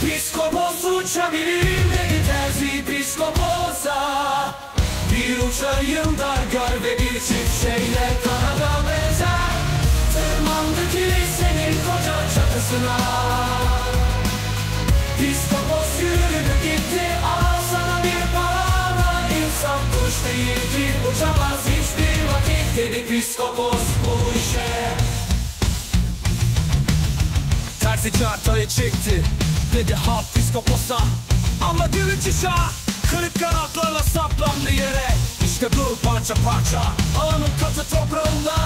Piskopos uçabilir dedi terzi piskoposa Bir uçayım da gör ve bir çift şeyle kanada benzer. Tırmandı kilisenin koca çatısına. Piskopos yürüdü gitti al sana bir palavra İnsan kuş değildir uçamaz hiçbir vakit. Dedi Piskopos bu işe. Tersi çartayı çekti Dedi halk piskoposa Ama gülücü şah Kırık kanatlarla saplandı yere. İşte dur parça parça Ağanın katı toprağında.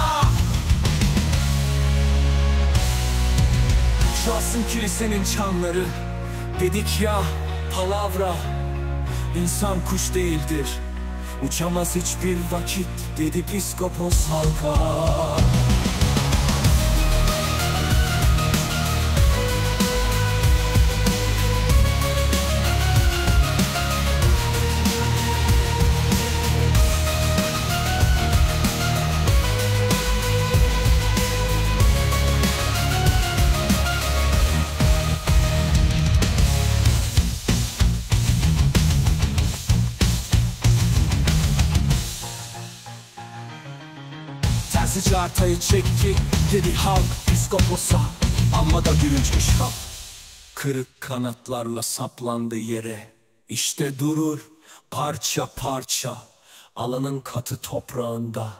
Çalsın kilisenin çanları Dedik ya palavra. İnsan kuş değildir Uçamaz hiçbir vakit Dedi piskopos halka Tersi çartayı çekti. Dedi halk piskoposa Amma da gülünç işhap Kırık kanatlarla saplandı yere. İşte durur parça parça Alanın katı toprağında